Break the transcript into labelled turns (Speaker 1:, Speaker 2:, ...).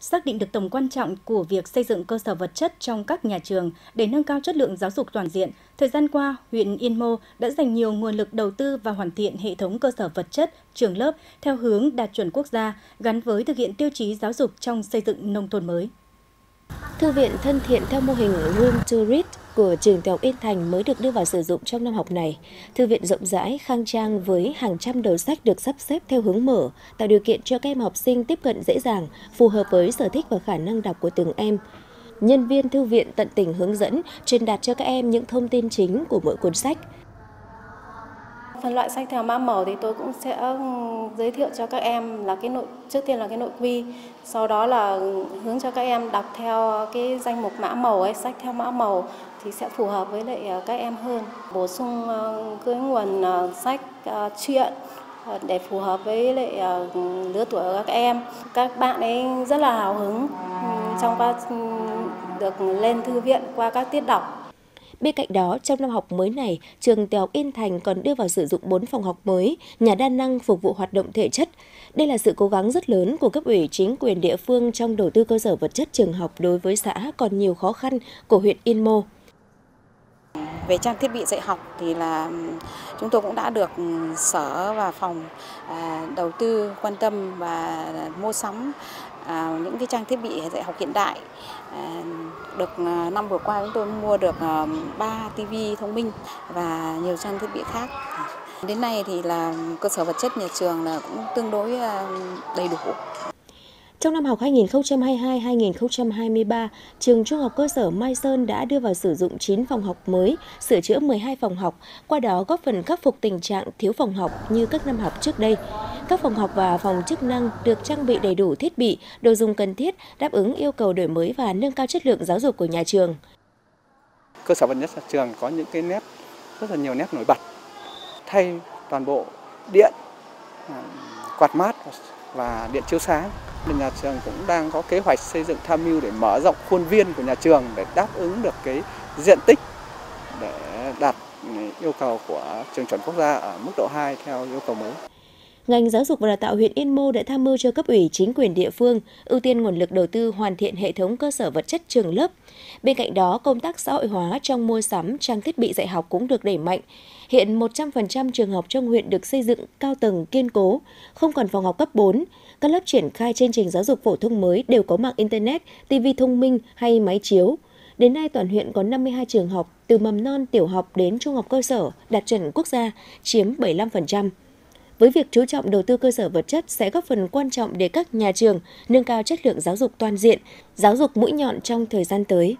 Speaker 1: xác định được tầm quan trọng của việc xây dựng cơ sở vật chất trong các nhà trường để nâng cao chất lượng giáo dục toàn diện, thời gian qua, huyện Yên Mô đã dành nhiều nguồn lực đầu tư và hoàn thiện hệ thống cơ sở vật chất, trường lớp theo hướng đạt chuẩn quốc gia, gắn với thực hiện tiêu chí giáo dục trong xây dựng nông thôn mới.
Speaker 2: Thư viện thân thiện theo mô hình Room to Read của trường Tiểu học Yên Thành mới được đưa vào sử dụng trong năm học này. Thư viện rộng rãi, khang trang với hàng trăm đầu sách được sắp xếp theo hướng mở, tạo điều kiện cho các em học sinh tiếp cận dễ dàng, phù hợp với sở thích và khả năng đọc của từng em. Nhân viên thư viện tận tình hướng dẫn, truyền đạt cho các em những thông tin chính của mỗi cuốn sách,
Speaker 3: phân loại sách theo mã màu thì tôi cũng sẽ ừ, giới thiệu cho các em là cái nội, trước tiên là cái nội quy, sau đó là hướng cho các em đọc theo cái danh mục mã màu ấy, sách theo mã màu thì sẽ phù hợp với lại ờ, các em hơn. Bổ sung ờ, cái nguồn ờ, sách truyện để phù hợp với lại lứa tuổi của các em. Các bạn ấy rất là hào hứng ừ, trong quá ừ, được lên thư viện qua các tiết đọc.
Speaker 2: Bên cạnh đó, trong năm học mới này, trường Tiểu học Yên Thành còn đưa vào sử dụng 4 phòng học mới, nhà đa năng phục vụ hoạt động thể chất. Đây là sự cố gắng rất lớn của cấp ủy chính quyền địa phương trong đầu tư cơ sở vật chất trường học đối với xã còn nhiều khó khăn của huyện Yên Mô.
Speaker 4: Về trang thiết bị dạy học thì là chúng tôi cũng đã được sở và phòng à, đầu tư quan tâm và mua sắm À, những cái trang thiết bị dạy học hiện đại. À, được à, năm vừa qua chúng tôi mua được 3 TV thông minh và nhiều trang thiết bị khác. Đến nay thì là cơ sở vật chất nhà trường là cũng tương đối đầy đủ.
Speaker 2: Trong năm học 2022-2023, trường Trung học cơ sở Mai Sơn đã đưa vào sử dụng 9 phòng học mới, sửa chữa 12 phòng học, qua đó góp phần khắc phục tình trạng thiếu phòng học như các năm học trước đây. Các phòng học và phòng chức năng được trang bị đầy đủ thiết bị, đồ dùng cần thiết, đáp ứng yêu cầu đổi mới và nâng cao chất lượng giáo dục của nhà trường.
Speaker 5: Cơ sở vật chất nhà trường có những cái nét rất là nhiều nét nổi bật, thay toàn bộ điện, à, quạt mát và điện chiếu sáng nên nhà trường cũng đang có kế hoạch xây dựng tham mưu để mở rộng khuôn viên của nhà trường để đáp ứng được cái diện tích để đạt yêu cầu của trường chuẩn quốc gia ở mức độ 2 theo yêu cầu mới.
Speaker 2: Ngành giáo dục và đào tạo huyện Yên Mô đã tham mưu cho cấp ủy chính quyền địa phương ưu tiên nguồn lực đầu tư hoàn thiện hệ thống cơ sở vật chất trường lớp. Bên cạnh đó, công tác xã hội hóa trong mua sắm trang thiết bị dạy học cũng được đẩy mạnh. Hiện 100% trường học trong huyện được xây dựng cao tầng kiên cố, không còn phòng học cấp 4. Các lớp triển khai chương trình giáo dục phổ thông mới đều có mạng Internet, TV thông minh hay máy chiếu. Đến nay, toàn huyện có 52 trường học, từ mầm non, tiểu học đến trung học cơ sở, đạt chuẩn quốc gia, chiếm 75% với việc chú trọng đầu tư cơ sở vật chất sẽ góp phần quan trọng để các nhà trường nâng cao chất lượng giáo dục toàn diện, giáo dục mũi nhọn trong thời gian tới.